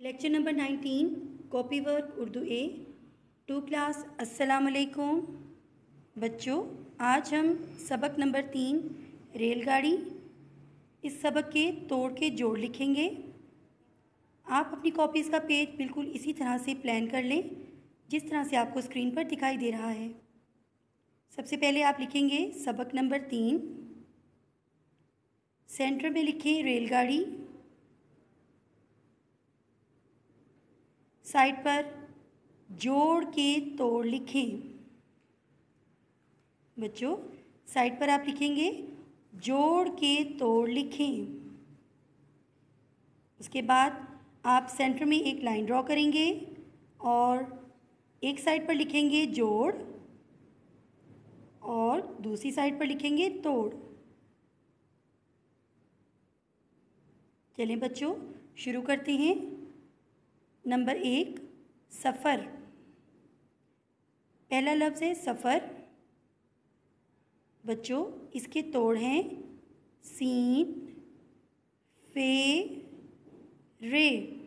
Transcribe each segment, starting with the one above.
Lecture number nineteen copy work Urdu A two class अस्सलाम वालेकुम बच्चों, आज हम सबक नंबर तीन, रेलगाड़ी, इस सबक के तोड़ के जोड़ लिखेंगे। आप अपनी कॉपीज़ का पेज बिल्कुल इसी तरह से प्लान कर लें, जिस तरह से आपको स्क्रीन पर दिखाई दे रहा है। सबसे पहले आप लिखेंगे सबक नंबर तीन। सेंटर में लिखें रेलगाड़ी। साइड पर जोड़ के तोड़ लिखें। बच्चों, साइड पर आप लिखेंगे, जोड़ के तोड़ लिखें। उसके बाद आप सेंटर में एक लाइन ड्रॉ करेंगे और एक साइड पर लिखेंगे जोड़ और दूसरी साइड पर लिखेंगे तोड़। चलें बच्चों, शुरू करते हैं। नंबर एक, सफ़र। पहला लफ्ज़ है सफ़र। बच्चों, इसके तोड़ हैं। सीन, फे, रे।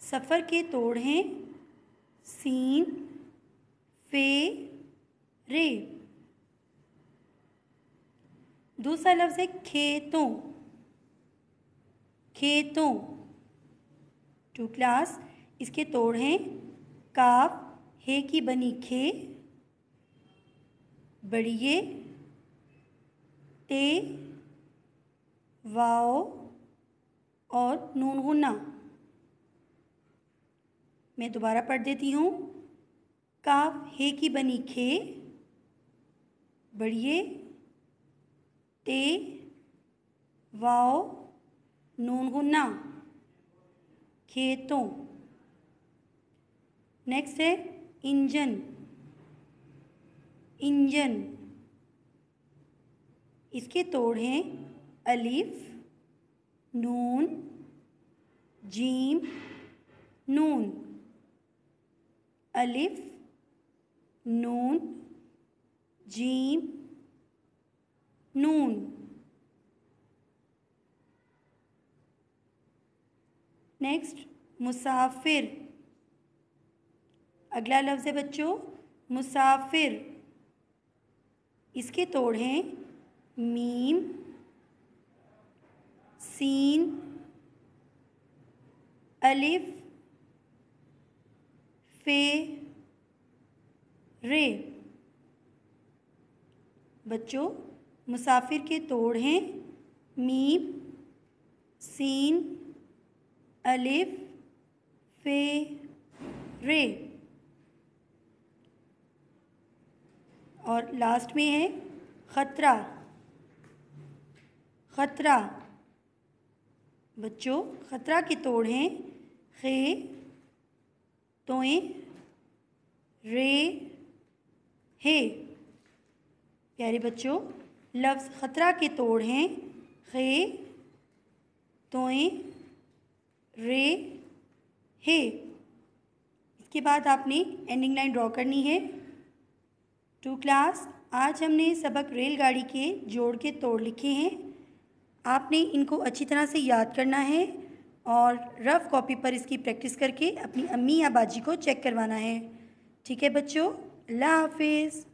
सफ़र के तोड़ हैं। सीन, फे, रे। दूसरा लफ्ज़ है खेतों। खेतों। टू क्लास, इसके तोड़ हैं। काफ, हे की बनी खे। बड़िए ते, वाओ। और नून गुना मैं दोबारा पढ़ देती हूँ। काफ, हे की बनी खे। बड़िए ते, वाओ। नून गुना खेतों। नेक्स्ट है इंजन। इंजन। इसके तोड़ हैं अलिफ, नून, जीम, नून। अलिफ, नून, जीम, नून। नेक्स्ट मुसाफिर अगला लफ्ज़ है बच्चों, मुसाफिर। इसके तोड़ हैं मीम, सीन, अलिफ, फे, रे। बच्चों, मुसाफिर के तोड़ हैं मीम, सीन अलिफ, फे, रे। और लास्ट में है, ख़तरा। ख़तरा। बच्चों, ख़तरा के तोड़ हैं, खे, तोए, रे, हे। प्यारे बच्चों, लफ्ज़ ख़तरा के तोड़ हैं, खे, तोए रे, हे। इसके बाद आपने एंडिंग लाइन ड्रॉ करनी है। टू क्लास आज हमने सबक रेलगाड़ी के जोड़ के तोड़ लिखे हैं। आपने इनको अच्छी तरह से याद करना है और रफ़ कॉपी पर इसकी प्रैक्टिस करके अपनी अम्मी या बाजी को चेक करवाना है। ठीक है बच्चों? अल्लाह हाफिज़।